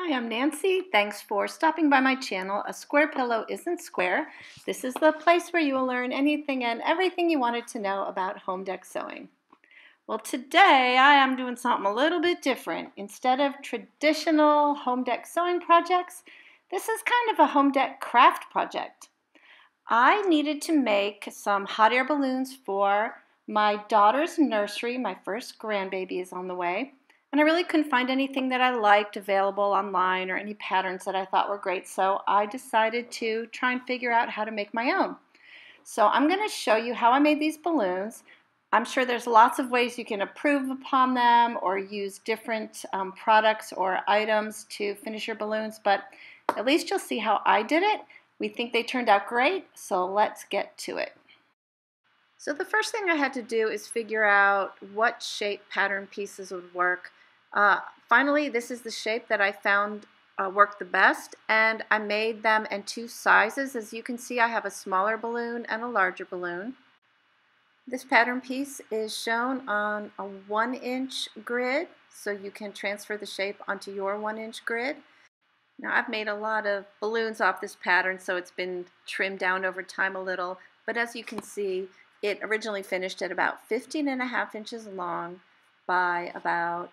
Hi, I'm Nancy. Thanks for stopping by my channel. A Square Pillow Isn't Square. This is the place where you will learn anything and everything you wanted to know about home dec sewing. Well, today I am doing something a little bit different. Instead of traditional home dec sewing projects, this is kind of a home dec craft project. I needed to make some hot air balloons for my daughter's nursery. My first grandbaby is on the way. And I really couldn't find anything that I liked available online or any patterns that I thought were great. So I decided to try and figure out how to make my own. So I'm going to show you how I made these balloons. I'm sure there's lots of ways you can improve upon them or use different um, products or items to finish your balloons, but at least you'll see how I did it. We think they turned out great, so let's get to it. So the first thing I had to do is figure out what shape pattern pieces would work uh, finally, this is the shape that I found uh, worked the best, and I made them in two sizes. As you can see, I have a smaller balloon and a larger balloon. This pattern piece is shown on a one inch grid, so you can transfer the shape onto your one inch grid. Now I've made a lot of balloons off this pattern, so it's been trimmed down over time a little, but as you can see, it originally finished at about 15 and a half inches long by about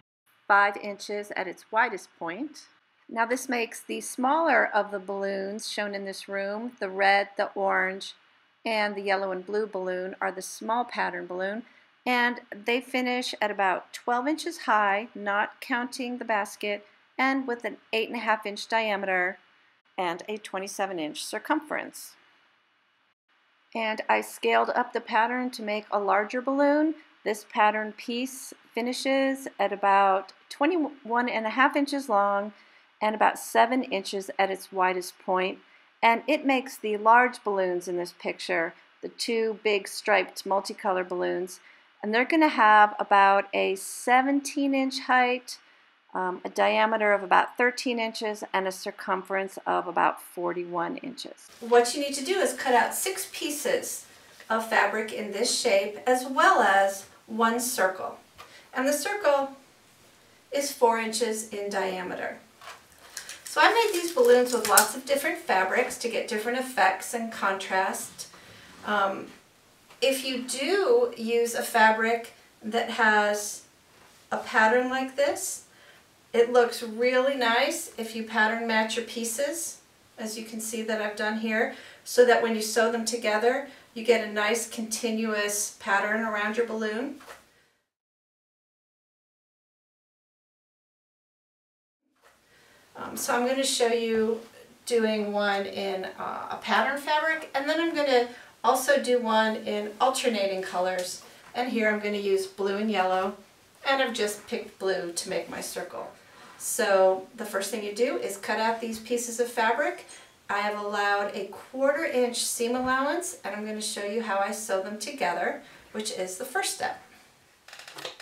5 inches at its widest point. Now this makes the smaller of the balloons shown in this room, the red, the orange, and the yellow and blue balloon are the small pattern balloon and they finish at about 12 inches high, not counting the basket, and with an 8.5 inch diameter and a 27 inch circumference. And I scaled up the pattern to make a larger balloon. This pattern piece finishes at about 21 and a half inches long and about 7 inches at its widest point and it makes the large balloons in this picture, the two big striped multicolor balloons, and they're going to have about a 17 inch height, um, a diameter of about 13 inches, and a circumference of about 41 inches. What you need to do is cut out six pieces of fabric in this shape as well as one circle. And the circle is four inches in diameter. So I made these balloons with lots of different fabrics to get different effects and contrast. Um, if you do use a fabric that has a pattern like this, it looks really nice if you pattern match your pieces, as you can see that I've done here, so that when you sew them together, you get a nice continuous pattern around your balloon. Um, so I'm going to show you doing one in uh, a pattern fabric and then I'm going to also do one in alternating colors and here I'm going to use blue and yellow and I've just picked blue to make my circle. So the first thing you do is cut out these pieces of fabric. I have allowed a quarter inch seam allowance and I'm going to show you how I sew them together which is the first step.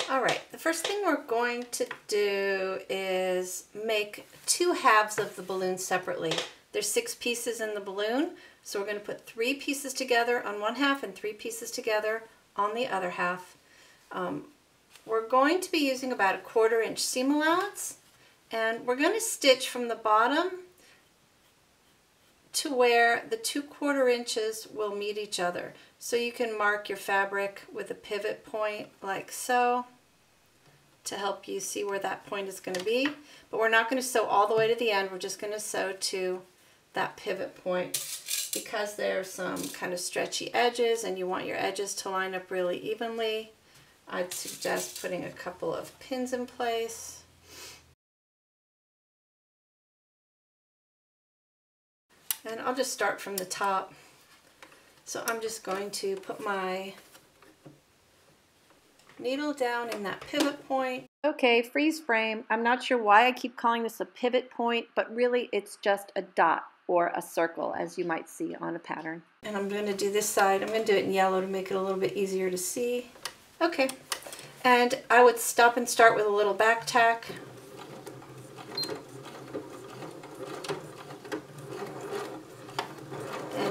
Alright, the first thing we're going to do is make two halves of the balloon separately. There's six pieces in the balloon, so we're going to put three pieces together on one half and three pieces together on the other half. Um, we're going to be using about a quarter inch seam allowance and we're going to stitch from the bottom to where the two quarter inches will meet each other. So you can mark your fabric with a pivot point like so to help you see where that point is going to be. But we're not going to sew all the way to the end. We're just going to sew to that pivot point because there's some kind of stretchy edges and you want your edges to line up really evenly. I'd suggest putting a couple of pins in place. And I'll just start from the top. So I'm just going to put my needle down in that pivot point. Okay, freeze frame. I'm not sure why I keep calling this a pivot point, but really it's just a dot or a circle as you might see on a pattern. And I'm going to do this side. I'm going to do it in yellow to make it a little bit easier to see. Okay, and I would stop and start with a little back tack.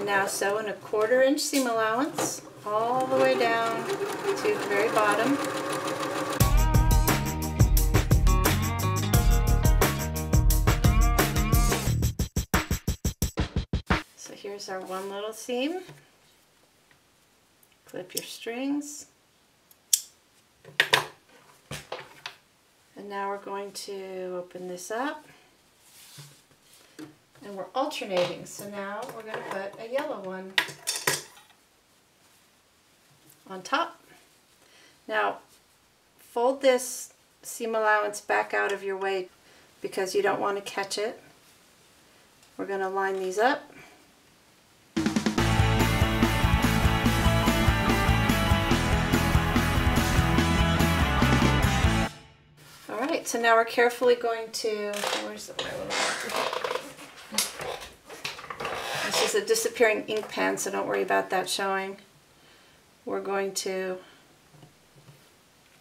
and now sew in a quarter inch seam allowance all the way down to the very bottom. So here's our one little seam. Clip your strings. And now we're going to open this up. And we're alternating. So now we're going to put a yellow one on top. Now fold this seam allowance back out of your way because you don't want to catch it. We're going to line these up. All right, so now we're carefully going to, where's the, is a disappearing ink pen, so don't worry about that showing. We're going to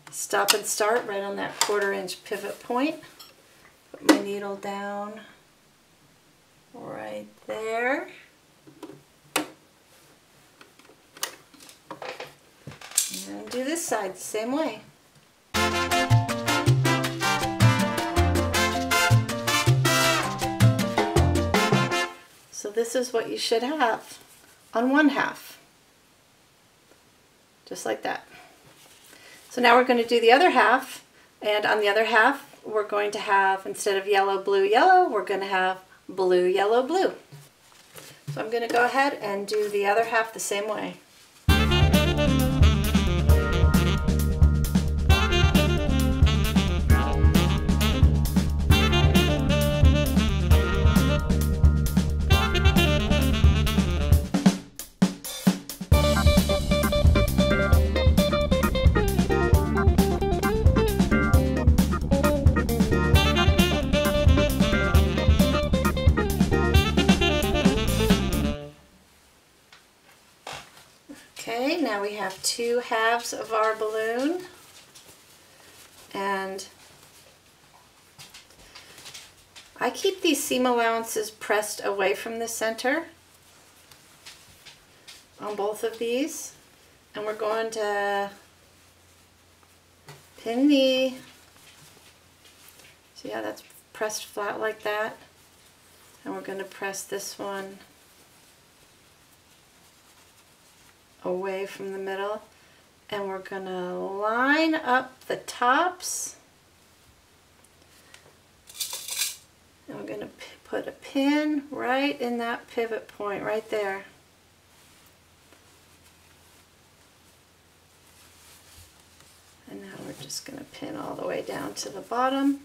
stop and start right on that quarter inch pivot point. Put my needle down right there. And do this side the same way. This is what you should have on one half. Just like that. So now we're going to do the other half and on the other half we're going to have instead of yellow blue yellow we're going to have blue, yellow, blue. So I'm going to go ahead and do the other half the same way. Now we have two halves of our balloon. And I keep these seam allowances pressed away from the center on both of these. And we're going to pin the see how that's pressed flat like that? And we're going to press this one away from the middle and we're going to line up the tops and we're going to put a pin right in that pivot point right there. And now we're just going to pin all the way down to the bottom.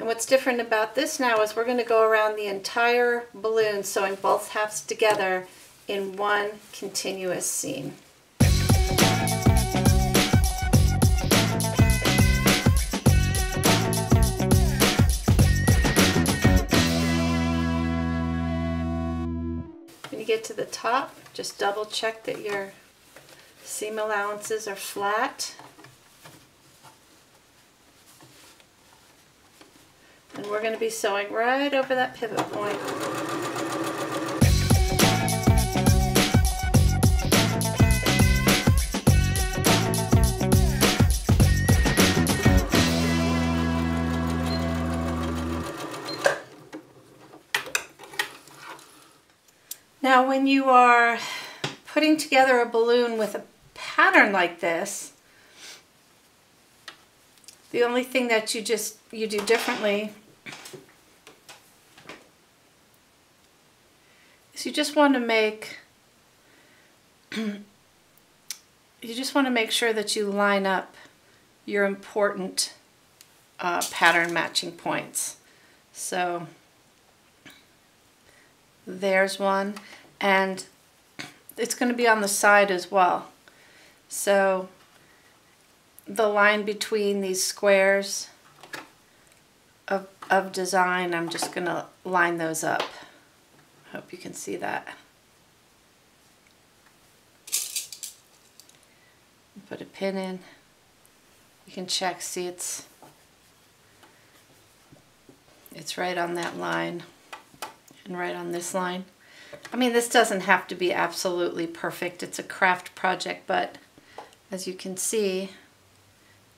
And what's different about this now is we're going to go around the entire balloon sewing both halves together in one continuous seam. When you get to the top, just double check that your seam allowances are flat. We're going to be sewing right over that pivot point. Now when you are putting together a balloon with a pattern like this, the only thing that you just you do differently is you just want to make you just want to make sure that you line up your important uh, pattern matching points. So there's one and it's going to be on the side as well. So the line between these squares of, of design, I'm just going to line those up. Hope you can see that. Put a pin in. You can check, see it's it's right on that line and right on this line. I mean, this doesn't have to be absolutely perfect. It's a craft project, but as you can see,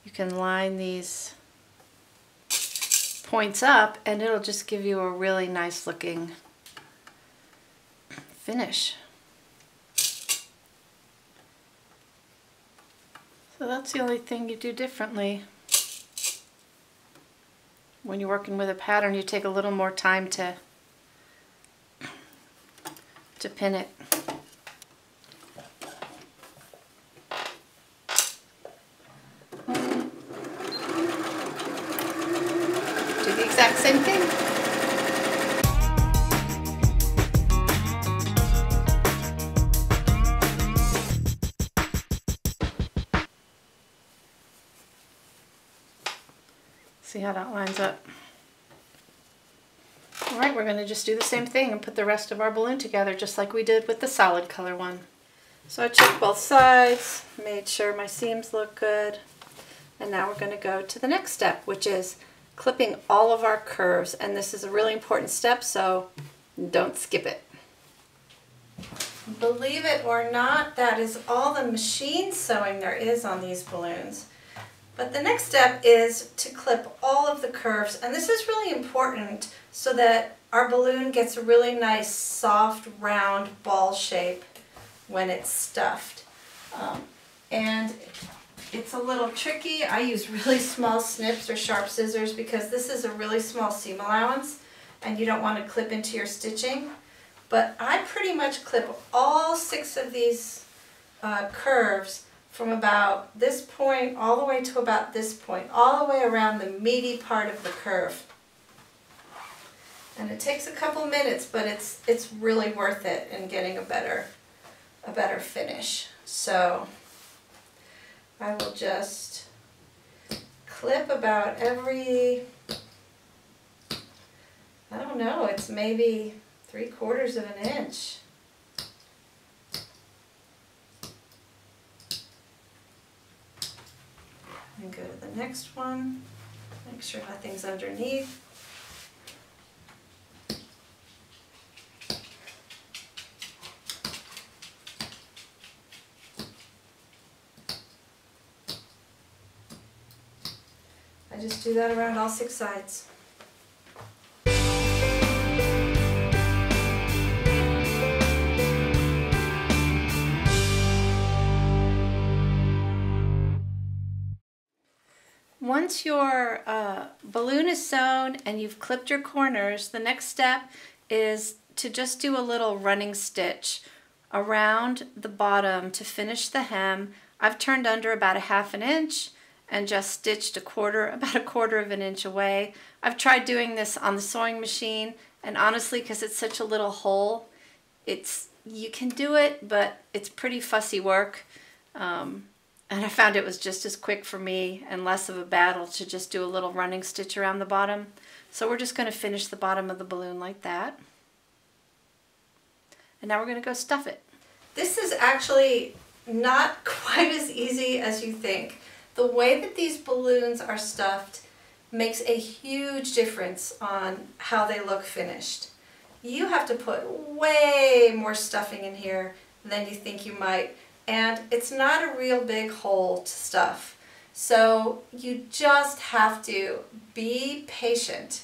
you can line these points up and it'll just give you a really nice looking finish. So that's the only thing you do differently. When you're working with a pattern, you take a little more time to to pin it. Lines up. All right, we're gonna just do the same thing and put the rest of our balloon together just like we did with the solid color one. So I checked both sides, made sure my seams look good, and now we're gonna go to the next step, which is clipping all of our curves. And this is a really important step, so don't skip it. Believe it or not, that is all the machine sewing there is on these balloons. But the next step is to clip all of the curves, and this is really important so that our balloon gets a really nice, soft, round ball shape when it's stuffed. Um, and it's a little tricky. I use really small snips or sharp scissors because this is a really small seam allowance and you don't want to clip into your stitching. But I pretty much clip all six of these uh, curves from about this point all the way to about this point, all the way around the meaty part of the curve. And it takes a couple minutes, but it's it's really worth it in getting a better a better finish. So I will just clip about every I don't know, it's maybe three quarters of an inch. And go to the next one. Make sure nothing's underneath. I just do that around all six sides. Once your uh, balloon is sewn and you've clipped your corners, the next step is to just do a little running stitch around the bottom to finish the hem. I've turned under about a half an inch and just stitched a quarter, about a quarter of an inch away. I've tried doing this on the sewing machine and honestly because it's such a little hole, it's you can do it but it's pretty fussy work. Um, and I found it was just as quick for me and less of a battle to just do a little running stitch around the bottom. So we're just going to finish the bottom of the balloon like that. And now we're going to go stuff it. This is actually not quite as easy as you think. The way that these balloons are stuffed makes a huge difference on how they look finished. You have to put way more stuffing in here than you think you might and it's not a real big hole to stuff. So you just have to be patient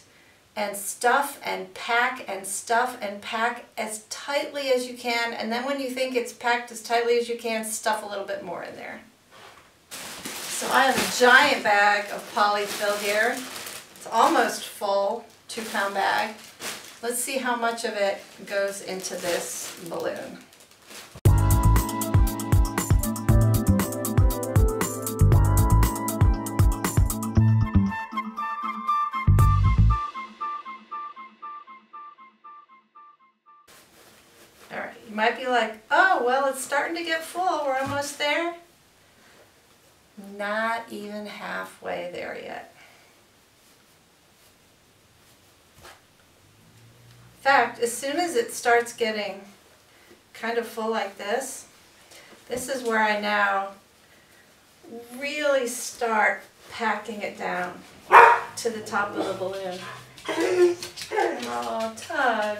and stuff and pack and stuff and pack as tightly as you can and then when you think it's packed as tightly as you can, stuff a little bit more in there. So I have a giant bag of polyfil here. It's almost full, two pound bag. Let's see how much of it goes into this balloon. Might be like, oh, well, it's starting to get full. We're almost there. Not even halfway there yet. In fact, as soon as it starts getting kind of full like this, this is where I now really start packing it down to the top of the balloon. Oh, Tug.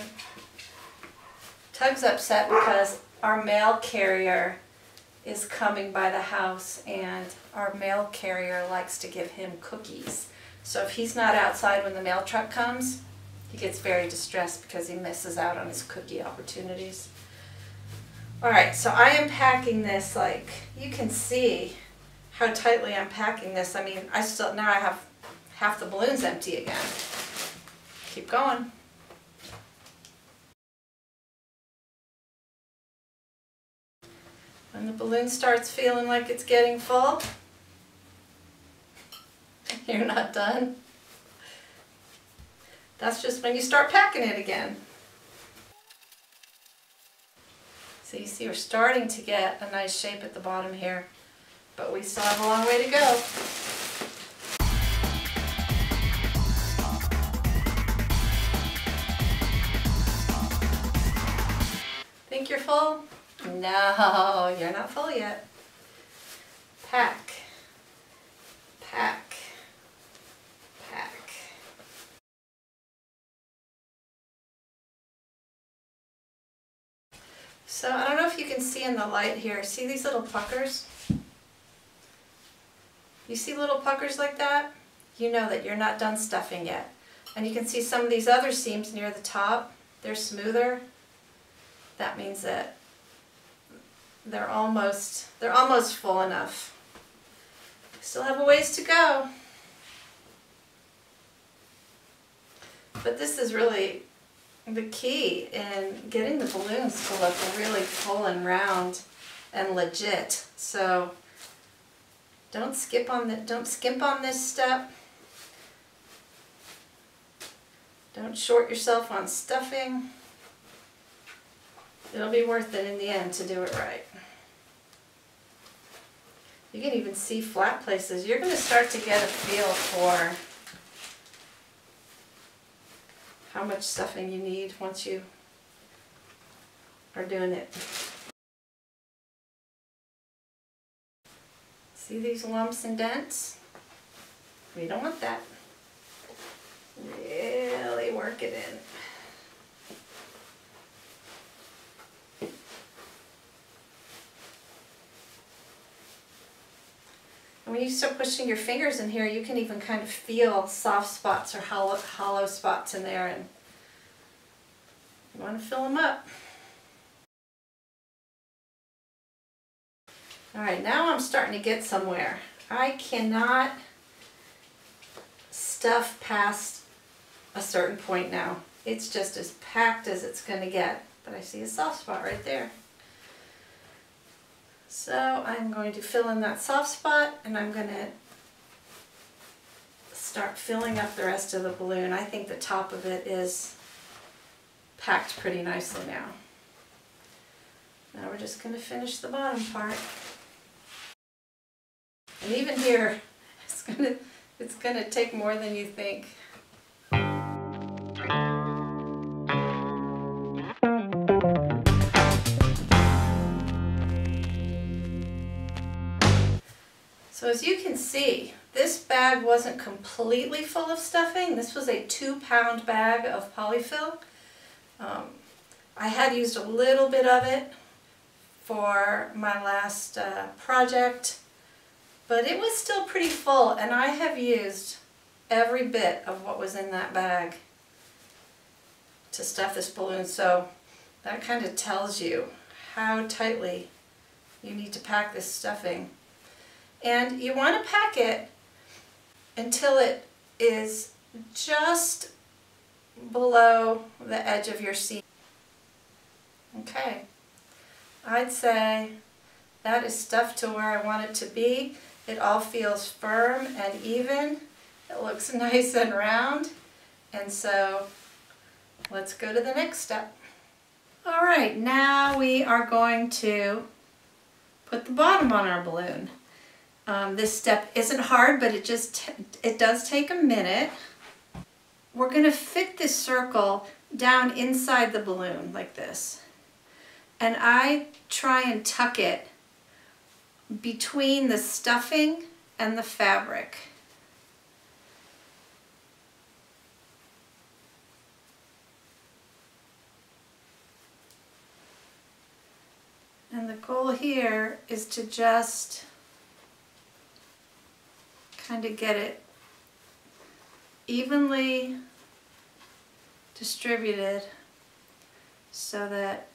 Tug's upset because our mail carrier is coming by the house and our mail carrier likes to give him cookies. So if he's not outside when the mail truck comes, he gets very distressed because he misses out on his cookie opportunities. All right, so I am packing this like, you can see how tightly I'm packing this. I mean, I still, now I have half the balloons empty again. Keep going. When the balloon starts feeling like it's getting full, you're not done. That's just when you start packing it again. So you see we're starting to get a nice shape at the bottom here, but we still have a long way to go. Think you're full? No, you're not full yet. Pack. Pack. Pack. So I don't know if you can see in the light here. See these little puckers? You see little puckers like that? You know that you're not done stuffing yet. And you can see some of these other seams near the top. They're smoother. That means that they're almost, they're almost full enough. Still have a ways to go. But this is really the key in getting the balloons to look really full and round and legit. So don't skip on the don't skimp on this step. Don't short yourself on stuffing. It'll be worth it in the end to do it right. You can even see flat places. You're going to start to get a feel for how much stuffing you need once you are doing it. See these lumps and dents? We don't want that. Really work it in. And when you start pushing your fingers in here, you can even kind of feel soft spots or hollow, hollow spots in there and you want to fill them up. All right, now I'm starting to get somewhere. I cannot stuff past a certain point now. It's just as packed as it's going to get. But I see a soft spot right there. So I'm going to fill in that soft spot and I'm going to start filling up the rest of the balloon. I think the top of it is packed pretty nicely now. Now we're just going to finish the bottom part. And even here, it's going to, it's going to take more than you think. So as you can see, this bag wasn't completely full of stuffing. This was a two pound bag of polyfil. Um, I had used a little bit of it for my last uh, project, but it was still pretty full and I have used every bit of what was in that bag to stuff this balloon. So that kind of tells you how tightly you need to pack this stuffing. And you want to pack it until it is just below the edge of your seam. Okay, I'd say that is stuffed to where I want it to be. It all feels firm and even. It looks nice and round. And so let's go to the next step. All right, now we are going to put the bottom on our balloon. Um, this step isn't hard, but it just, it does take a minute. We're gonna fit this circle down inside the balloon like this. And I try and tuck it between the stuffing and the fabric. And the goal here is to just kind of get it evenly distributed so that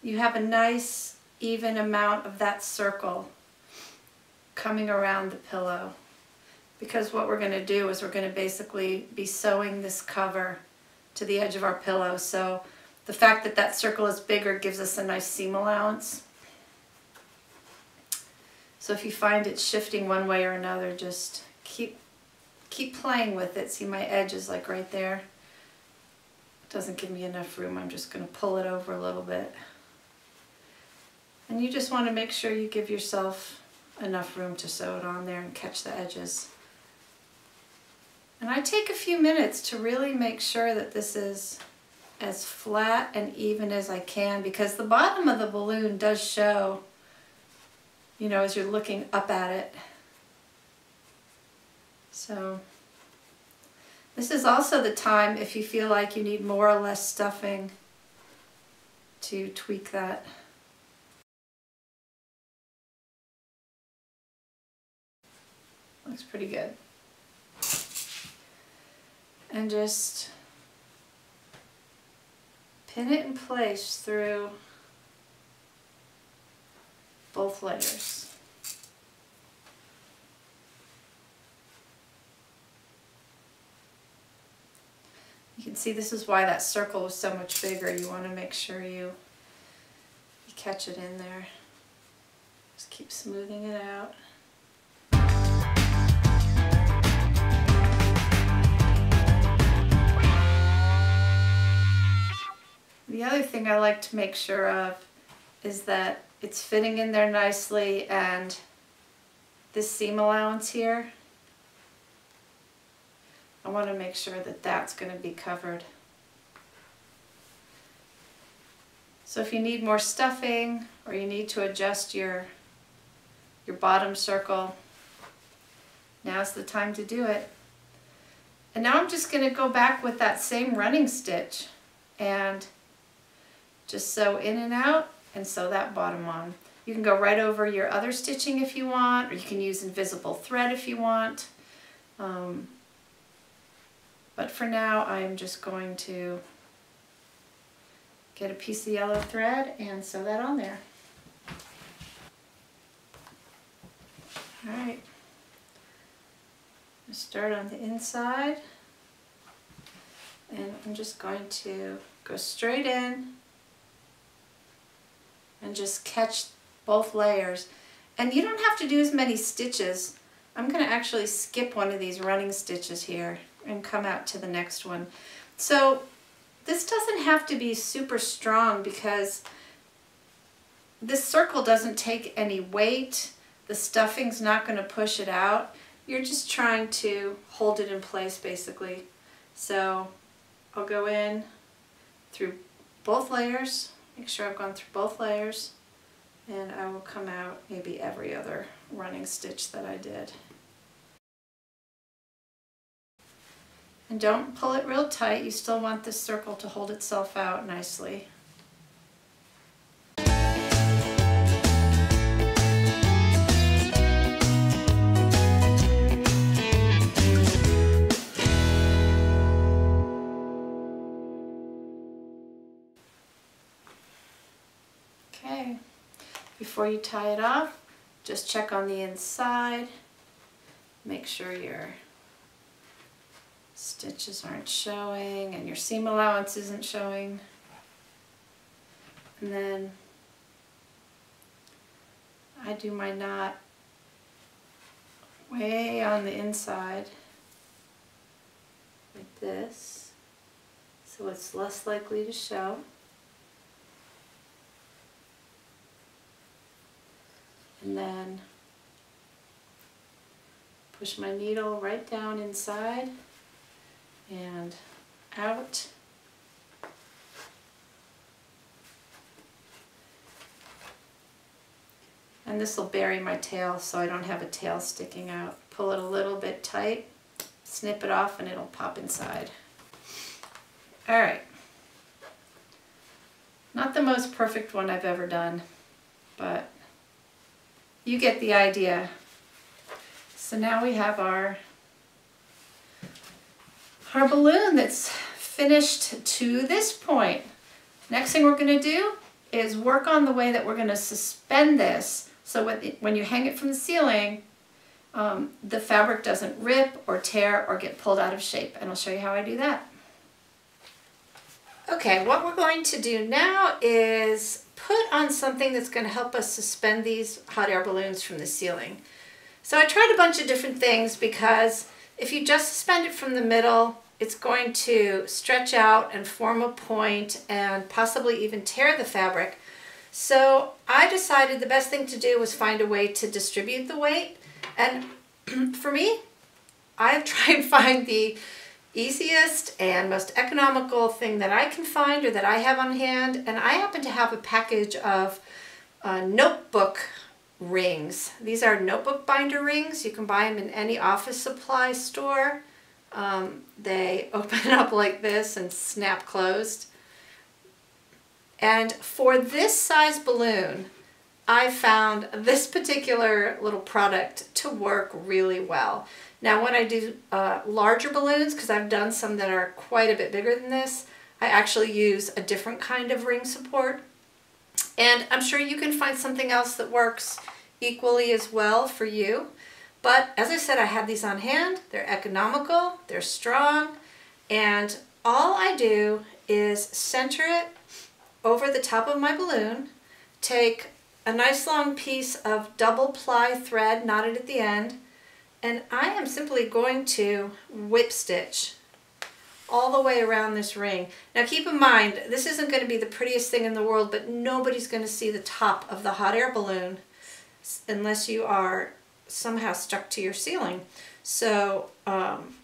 you have a nice even amount of that circle coming around the pillow. Because what we're going to do is we're going to basically be sewing this cover to the edge of our pillow. So the fact that that circle is bigger gives us a nice seam allowance so if you find it shifting one way or another just keep keep playing with it. See my edge is like right there. Doesn't give me enough room. I'm just going to pull it over a little bit. And you just want to make sure you give yourself enough room to sew it on there and catch the edges. And I take a few minutes to really make sure that this is as flat and even as I can because the bottom of the balloon does show, you know, as you're looking up at it. So this is also the time if you feel like you need more or less stuffing to tweak that. Looks pretty good. And just pin it in place through both layers. You can see this is why that circle was so much bigger. You want to make sure you, you catch it in there. Just keep smoothing it out. The other thing I like to make sure of is that it's fitting in there nicely and this seam allowance here, I want to make sure that that's going to be covered. So if you need more stuffing or you need to adjust your, your bottom circle, now's the time to do it. And now I'm just going to go back with that same running stitch and just sew in and out and sew that bottom on. You can go right over your other stitching if you want, or you can use invisible thread if you want. Um, but for now, I'm just going to get a piece of yellow thread and sew that on there. All right, start on the inside and I'm just going to go straight in and just catch both layers. And you don't have to do as many stitches. I'm going to actually skip one of these running stitches here and come out to the next one. So this doesn't have to be super strong because this circle doesn't take any weight. The stuffing's not going to push it out. You're just trying to hold it in place basically. So I'll go in through both layers Make sure I've gone through both layers and I will come out maybe every other running stitch that I did. And don't pull it real tight, you still want this circle to hold itself out nicely. Before you tie it off, just check on the inside. Make sure your stitches aren't showing and your seam allowance isn't showing. And then I do my knot way on the inside like this so it's less likely to show. And then push my needle right down inside and out. And this will bury my tail so I don't have a tail sticking out. Pull it a little bit tight, snip it off and it'll pop inside. All right. Not the most perfect one I've ever done, but you get the idea. So now we have our, our balloon that's finished to this point. Next thing we're going to do is work on the way that we're going to suspend this so when you hang it from the ceiling, um, the fabric doesn't rip or tear or get pulled out of shape. And I'll show you how I do that. Okay, what we're going to do now is put on something that's going to help us suspend these hot air balloons from the ceiling. So I tried a bunch of different things because if you just suspend it from the middle, it's going to stretch out and form a point and possibly even tear the fabric. So I decided the best thing to do was find a way to distribute the weight. And for me, I've tried to find the easiest and most economical thing that I can find or that I have on hand. And I happen to have a package of uh, notebook rings. These are notebook binder rings. You can buy them in any office supply store. Um, they open up like this and snap closed. And for this size balloon, I found this particular little product to work really well. Now when I do uh, larger balloons, because I've done some that are quite a bit bigger than this, I actually use a different kind of ring support. And I'm sure you can find something else that works equally as well for you. But as I said, I have these on hand. They're economical, they're strong, and all I do is center it over the top of my balloon, take a nice long piece of double ply thread knotted at the end, and I am simply going to whip stitch all the way around this ring. Now keep in mind, this isn't going to be the prettiest thing in the world, but nobody's going to see the top of the hot air balloon unless you are somehow stuck to your ceiling. So um,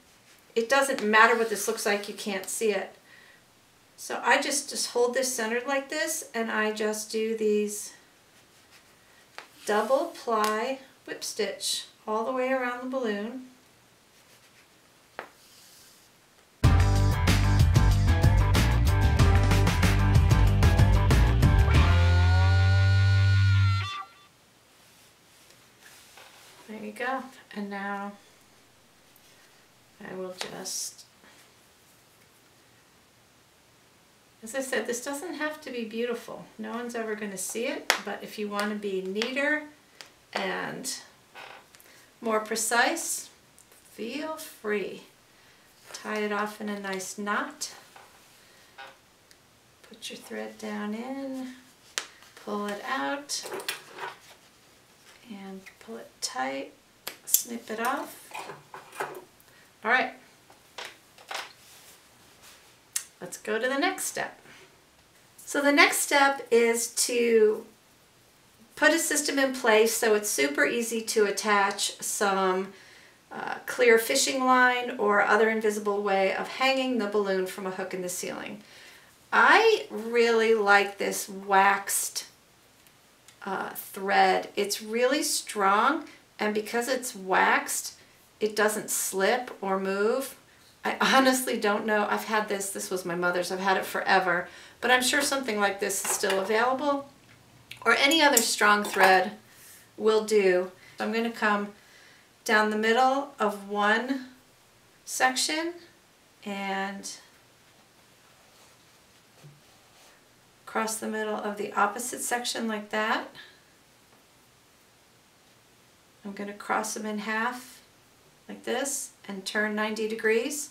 it doesn't matter what this looks like, you can't see it. So I just, just hold this centered like this and I just do these double ply whip stitch all the way around the balloon. There you go. And now I will just, as I said, this doesn't have to be beautiful. No one's ever going to see it, but if you want to be neater and more precise, feel free. Tie it off in a nice knot. Put your thread down in, pull it out, and pull it tight, snip it off. All right, let's go to the next step. So the next step is to put a system in place so it's super easy to attach some uh, clear fishing line or other invisible way of hanging the balloon from a hook in the ceiling. I really like this waxed uh, thread. It's really strong and because it's waxed, it doesn't slip or move. I honestly don't know. I've had this. This was my mother's. I've had it forever. But I'm sure something like this is still available. Or any other strong thread will do. I'm going to come down the middle of one section and across the middle of the opposite section like that. I'm going to cross them in half like this and turn 90 degrees.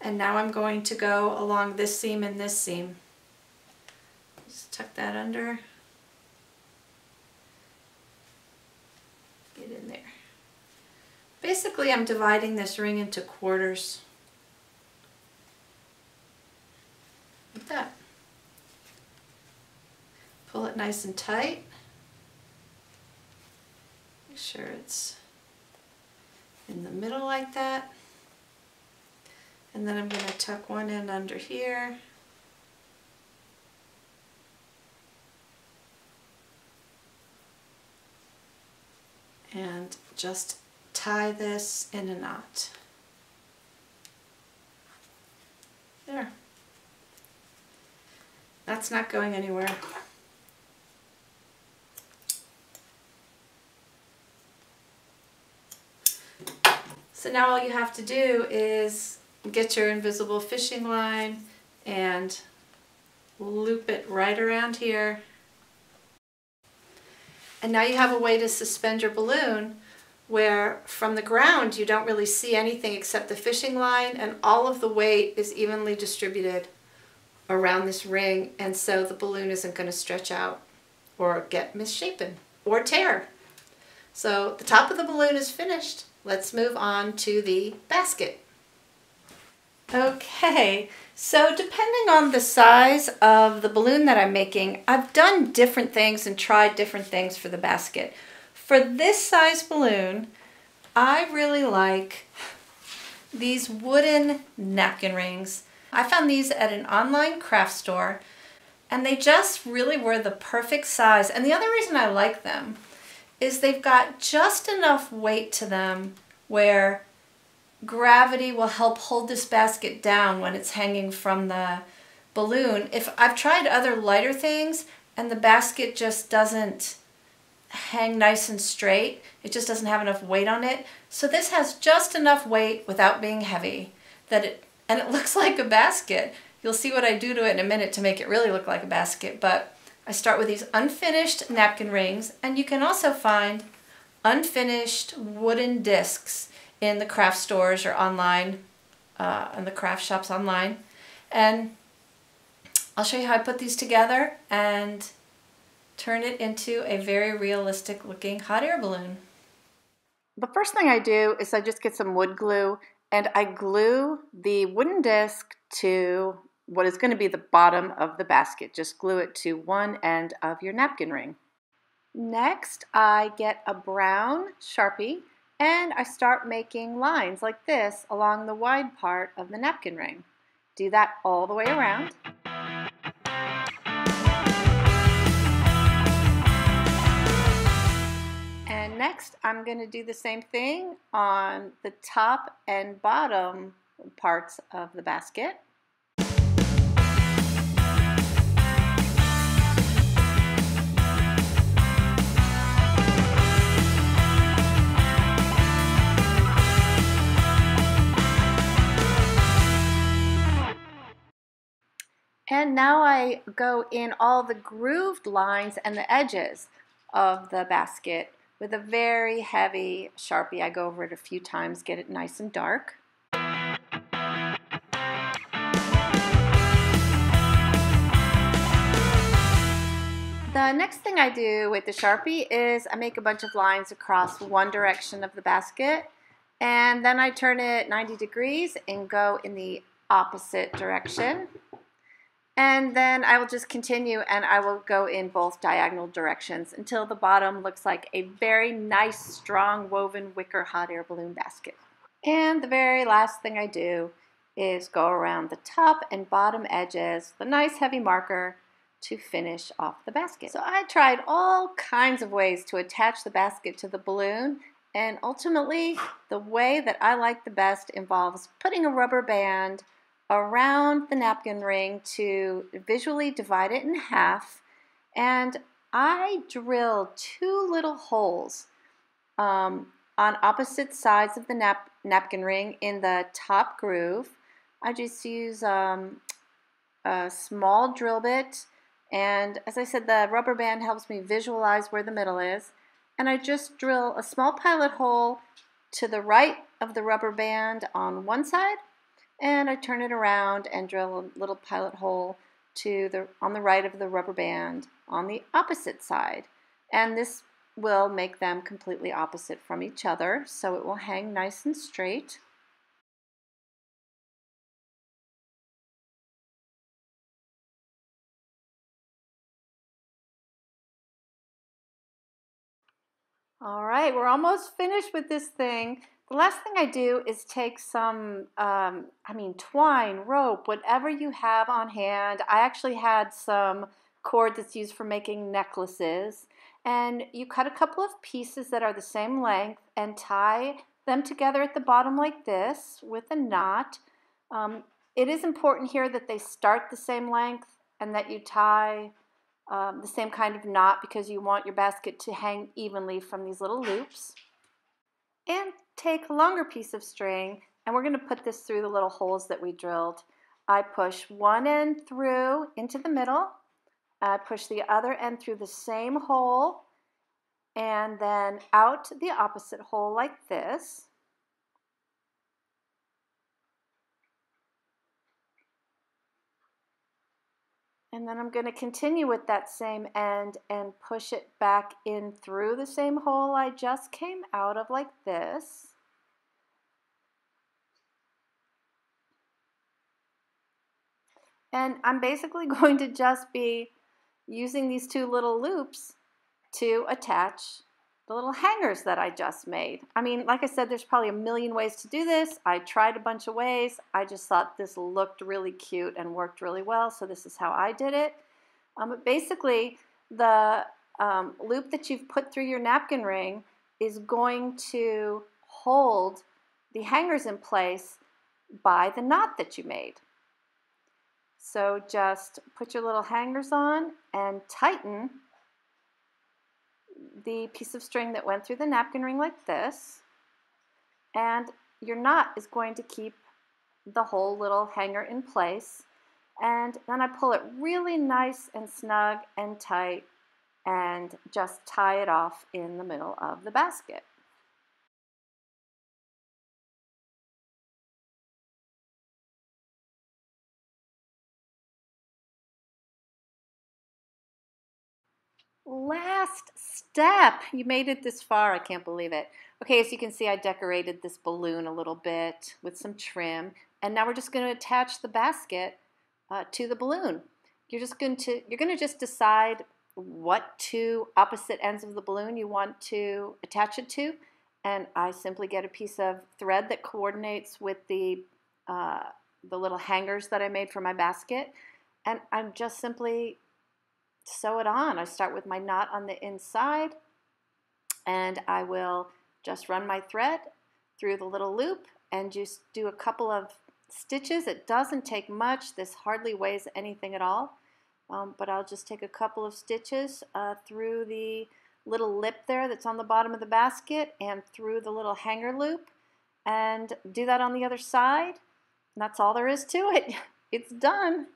And now I'm going to go along this seam and this seam. Just tuck that under. Get in there. Basically I'm dividing this ring into quarters. Like that. Pull it nice and tight. Make sure it's in the middle like that. And then I'm going to tuck one in under here. And just tie this in a knot. There. That's not going anywhere. So now all you have to do is get your invisible fishing line and loop it right around here. And now you have a way to suspend your balloon where from the ground you don't really see anything except the fishing line and all of the weight is evenly distributed around this ring and so the balloon isn't going to stretch out or get misshapen or tear. So the top of the balloon is finished. Let's move on to the basket. Okay, so depending on the size of the balloon that I'm making, I've done different things and tried different things for the basket. For this size balloon, I really like these wooden napkin rings. I found these at an online craft store and they just really were the perfect size. And the other reason I like them is they've got just enough weight to them where gravity will help hold this basket down when it's hanging from the balloon. If I've tried other lighter things and the basket just doesn't hang nice and straight, it just doesn't have enough weight on it. So this has just enough weight without being heavy that it and it looks like a basket. You'll see what I do to it in a minute to make it really look like a basket, but I start with these unfinished napkin rings and you can also find unfinished wooden discs in the craft stores or online, uh, in the craft shops online. And I'll show you how I put these together and turn it into a very realistic looking hot air balloon. The first thing I do is I just get some wood glue and I glue the wooden disc to what is going to be the bottom of the basket. Just glue it to one end of your napkin ring. Next, I get a brown Sharpie and I start making lines like this along the wide part of the napkin ring. Do that all the way around. And next I'm going to do the same thing on the top and bottom parts of the basket. And now I go in all the grooved lines and the edges of the basket with a very heavy Sharpie. I go over it a few times, get it nice and dark. The next thing I do with the Sharpie is I make a bunch of lines across one direction of the basket and then I turn it 90 degrees and go in the opposite direction. And then I will just continue and I will go in both diagonal directions until the bottom looks like a very nice, strong woven wicker hot air balloon basket. And the very last thing I do is go around the top and bottom edges, the nice heavy marker to finish off the basket. So I tried all kinds of ways to attach the basket to the balloon and ultimately the way that I like the best involves putting a rubber band around the napkin ring to visually divide it in half. And I drilled two little holes um, on opposite sides of the nap napkin ring in the top groove. I just use um, a small drill bit and as I said the rubber band helps me visualize where the middle is and I just drill a small pilot hole to the right of the rubber band on one side and I turn it around and drill a little pilot hole to the on the right of the rubber band on the opposite side and this will make them completely opposite from each other so it will hang nice and straight. All right, we're almost finished with this thing. Last thing I do is take some, um, I mean, twine, rope, whatever you have on hand. I actually had some cord that's used for making necklaces. And you cut a couple of pieces that are the same length and tie them together at the bottom like this with a knot. Um, it is important here that they start the same length and that you tie um, the same kind of knot because you want your basket to hang evenly from these little loops. And take a longer piece of string and we're going to put this through the little holes that we drilled. I push one end through into the middle, I push the other end through the same hole, and then out the opposite hole like this. And then I'm going to continue with that same end and push it back in through the same hole I just came out of like this. And I'm basically going to just be using these two little loops to attach the little hangers that I just made. I mean, like I said, there's probably a million ways to do this. I tried a bunch of ways. I just thought this looked really cute and worked really well, so this is how I did it. Um, but basically, the um, loop that you've put through your napkin ring is going to hold the hangers in place by the knot that you made. So just put your little hangers on and tighten the piece of string that went through the napkin ring like this, and your knot is going to keep the whole little hanger in place. And then I pull it really nice and snug and tight and just tie it off in the middle of the basket. Last step. You made it this far. I can't believe it. Okay, as you can see, I decorated this balloon a little bit with some trim. And now we're just going to attach the basket uh, to the balloon. You're just going to, you're going to just decide what two opposite ends of the balloon you want to attach it to. And I simply get a piece of thread that coordinates with the, uh, the little hangers that I made for my basket. And I'm just simply sew it on. I start with my knot on the inside and I will just run my thread through the little loop and just do a couple of stitches. It doesn't take much. This hardly weighs anything at all. Um, but I'll just take a couple of stitches uh, through the little lip there that's on the bottom of the basket and through the little hanger loop and do that on the other side. And that's all there is to it. It's done.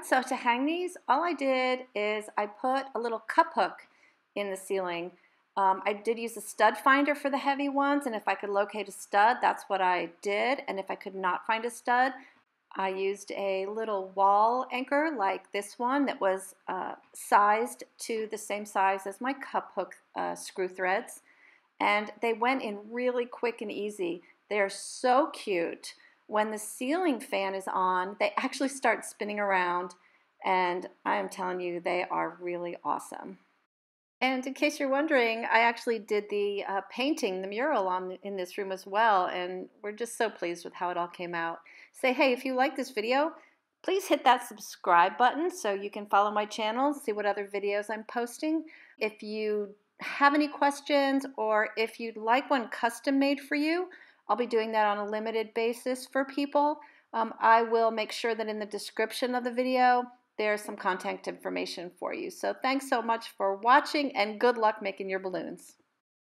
Right, so to hang these, all I did is I put a little cup hook in the ceiling. Um, I did use a stud finder for the heavy ones, and if I could locate a stud, that's what I did. And if I could not find a stud, I used a little wall anchor like this one that was uh, sized to the same size as my cup hook uh, screw threads. And they went in really quick and easy. They're so cute when the ceiling fan is on, they actually start spinning around, and I am telling you, they are really awesome. And in case you're wondering, I actually did the uh, painting, the mural on in this room as well, and we're just so pleased with how it all came out. Say, hey, if you like this video, please hit that subscribe button so you can follow my channel, see what other videos I'm posting. If you have any questions or if you'd like one custom made for you, I'll be doing that on a limited basis for people. Um, I will make sure that in the description of the video, there's some contact information for you. So thanks so much for watching and good luck making your balloons.